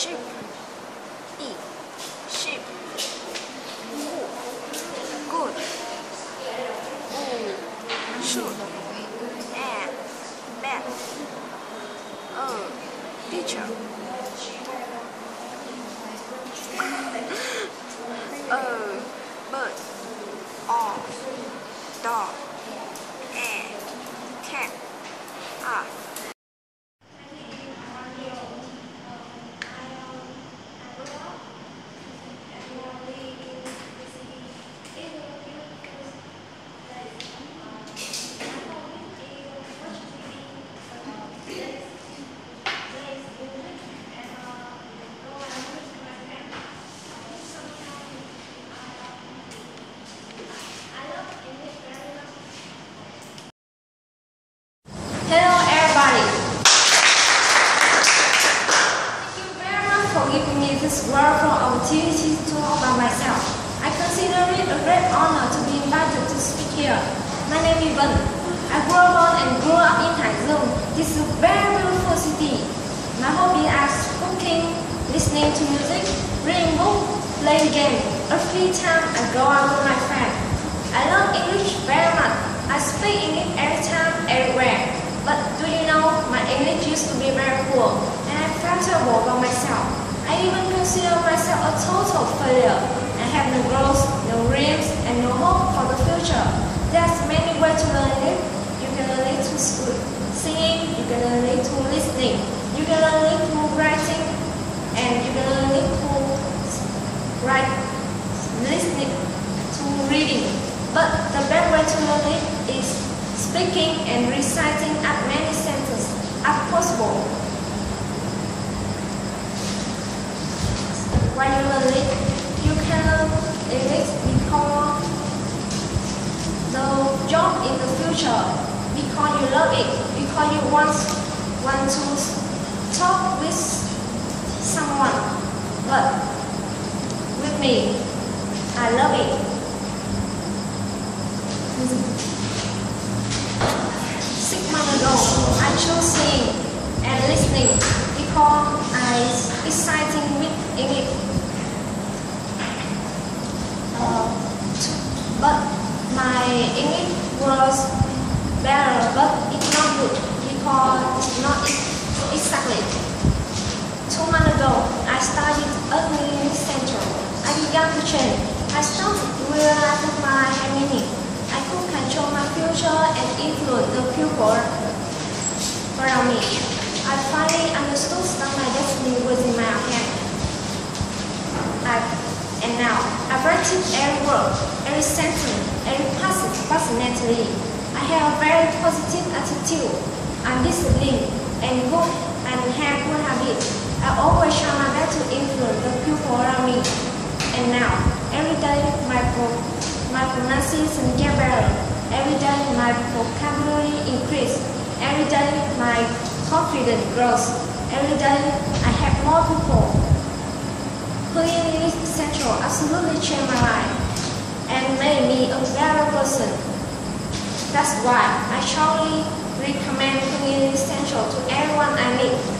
sheep E sheep Who good should and bad a teacher a bird or dog and cat are Hello everybody! Thank you very much for giving me this wonderful opportunity to talk about myself. I consider it a great honor to be invited to speak here. My name is Ben. I grew up and grew up in Taichung. This is a very beautiful city. My hobby is cooking, listening to music, reading books, playing games. Every free time I go out with my friends. I love English very much. I speak English every time, everywhere. But do you know, my English used to be very poor, and I felt about myself. I even consider myself a total failure. I have no goals, no dreams, and no hope for the future. There's many ways to learn it. You can learn it through school, singing, you can learn it through listening, you can learn it through writing, and you can learn it through write, listening, to reading. But the best way to learn it is speaking and reciting as many sentences possible. When you it, you can English because the job in the future, because you love it, because you want, want to talk with someone. But with me, I love it. Six months ago, I chose singing and listening because Exciting with English. Uh, but my English was better, but it's not good because it's not exactly. Two months ago, I started at English Center. I began to change. I started realize my meaning. I could control my future and influence the people around me. I finally understood that my destiny was in my hand. I, and now, I practice every every passage passionately. I have a very positive attitude. I'm disciplined and good and have good habits. I always try my best to influence the people around me. And now, every day, my my pronunciation get better. Every day my vocabulary increase. Every day my confidence grows. Every day I have more people. Clearly Central absolutely changed my life and made me a better person. That's why I strongly recommend Community Central to everyone I meet.